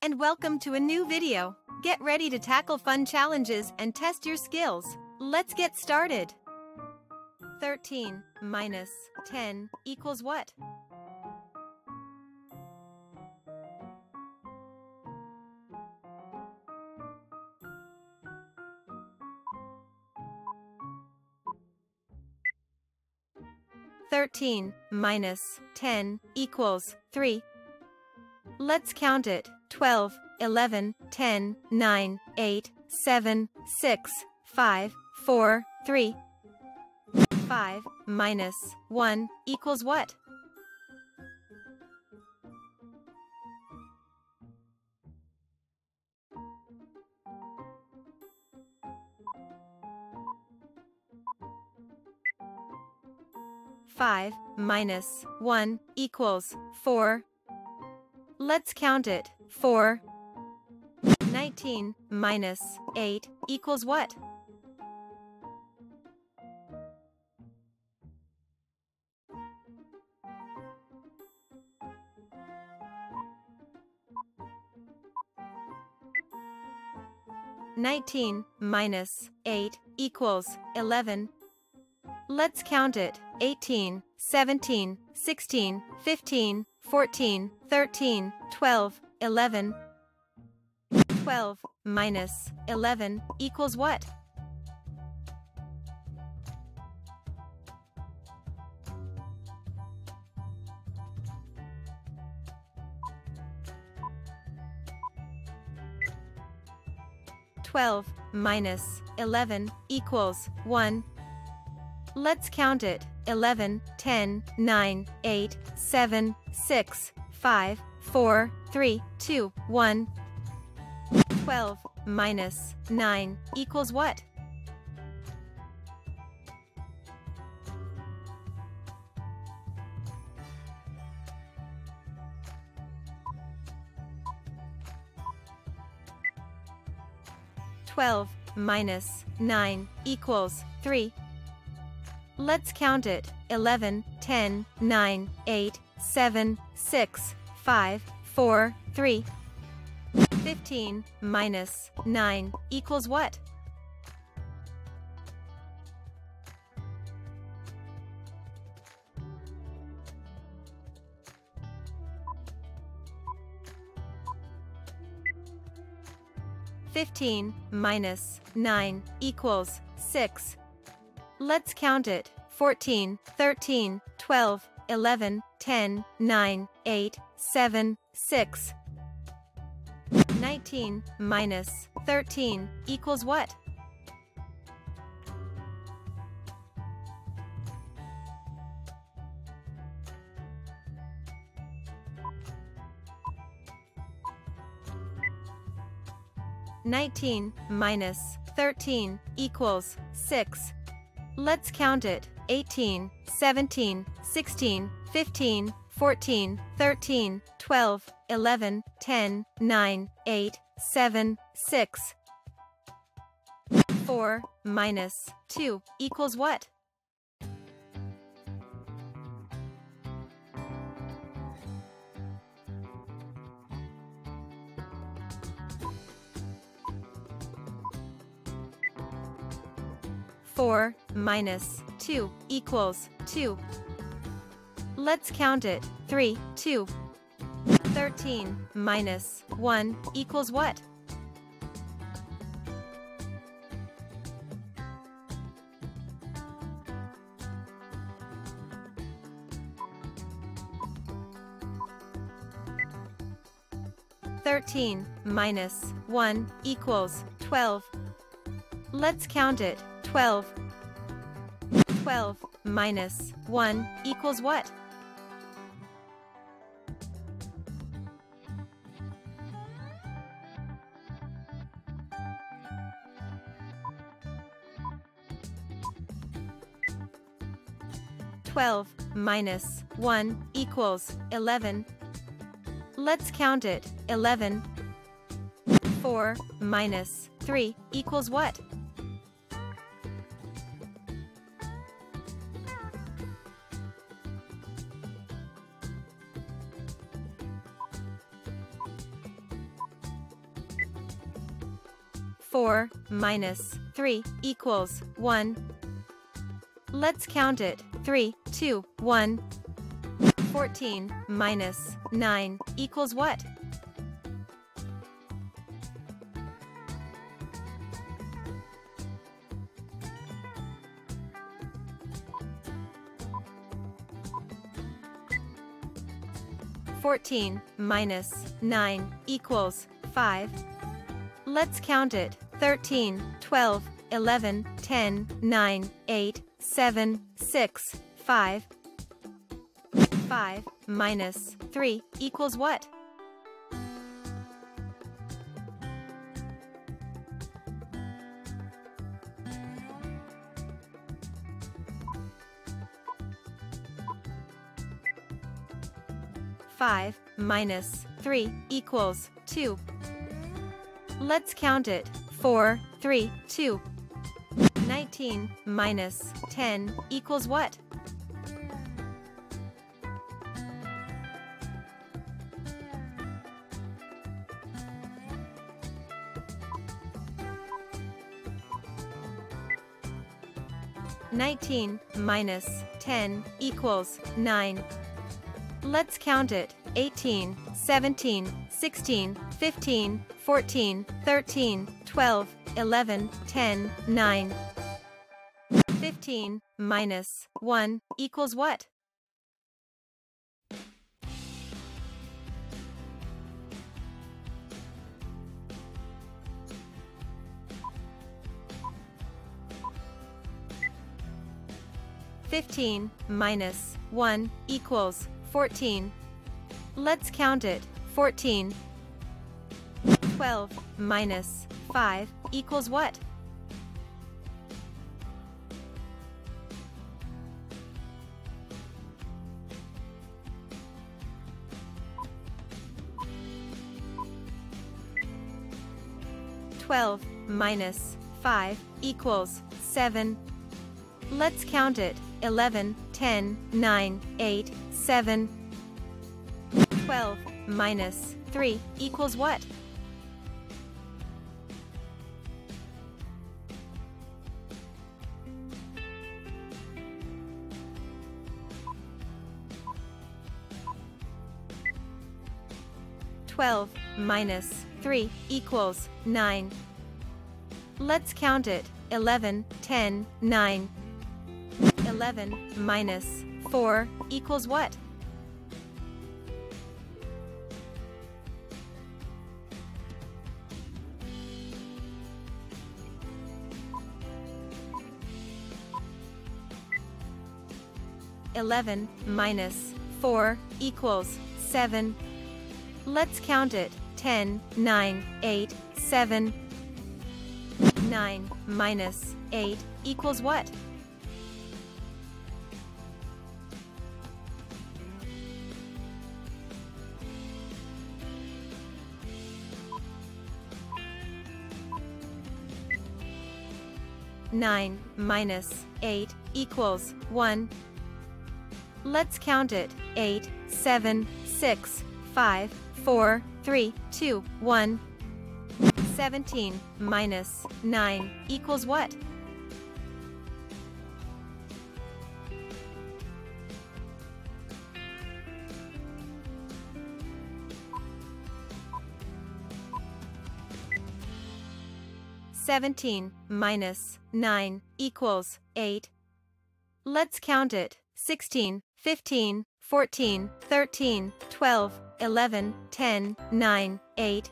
And welcome to a new video. Get ready to tackle fun challenges and test your skills. Let's get started. 13 minus 10 equals what? Thirteen minus ten equals three. Let's count it. 12, 11, 10, 9, 8, 7, 6, 5, 4, 3. 5 minus 1 equals what? Five minus one equals four. Let's count it. 4. 19 minus 8 equals what? Nineteen minus eight equals eleven. Let's count it. 18, 17, 16, 15, 14, 13, 12, 11. 12 minus 11 equals what? Twelve minus eleven equals one. Let's count it. 11, 10, 9, 8, 7, 6, 5, 4, 3, 2, 1. 12 minus 9 equals what? Twelve minus nine equals three. Let's count it 11, 10, 9, 8, 7, 6, 5, 4, 3. 15 minus 9 equals what? Fifteen minus nine equals six. Let's count it. 14, 13, 12, 11, 10, 9, 8, 7, 6. 19 minus 13 equals what? Nineteen minus thirteen equals six. Let's count it 18, 17, 16, 15, 14, 13, 12, 11, 10, 9, 8, 7, 6. 4 minus 2 equals what? 4 minus 2 equals 2. Let's count it. 3, 2. 13 minus 1 equals what? Thirteen minus one equals twelve. Let's count it. 12. 12 minus 1 equals what? Twelve minus one equals eleven. Let's count it. Eleven. Four minus three equals what? 4 minus 3 equals 1. Let's count it. 3, 2, 1. 14 minus 9 equals what? Fourteen minus nine equals five. Let's count it. 13, 12, 11, 10, 9, 8, 7, 6, 5. 5 minus 3 equals what? Five minus three equals two. Let's count it. Four, three, two. 19 minus 10 equals what? Nineteen minus ten equals nine. Let's count it. 18, 17, 16, 15, 14, 13, 12, 11, 10, 9. 15 minus 1 equals what? Fifteen minus one equals fourteen. Let's count it. Fourteen. Twelve minus five equals what? 12 minus 5 equals 7. Let's count it. 11, 10, 9, 8, 7. 12 minus 3 equals what? Twelve minus 3 equals 9. Let's count it. 11, 10, 9. 11 minus 4 equals what? Eleven minus four equals seven. Let's count it. 10, 9, 8, 7. 9 minus 8 equals what? Nine minus eight equals one. Let's count it. Eight, seven, six, five, 4, 3, 2, 1. 17 minus 9 equals what? Seventeen minus nine equals eight. Let's count it. Sixteen, fifteen, 14, 13, 12, 11, 10, 9, 8,